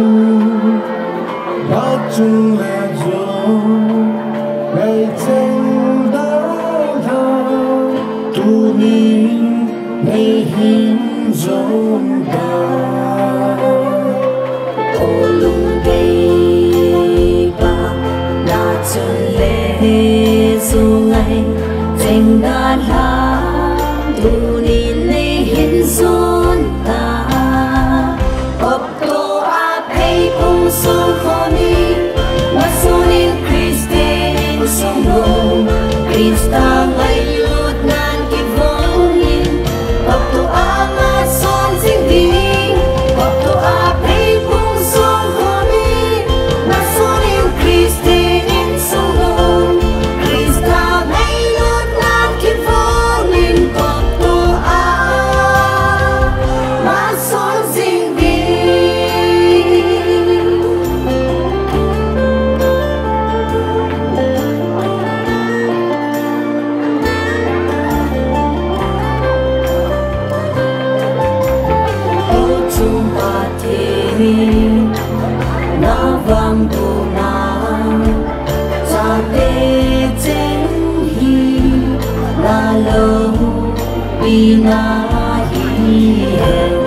不中那种被正打他，独念被心中打。Hãy subscribe cho kênh Ghiền Mì Gõ Để không bỏ lỡ những video hấp dẫn Усталой лед на гивоне, а vi na vang tu na cha te chen hi la lo bi na hi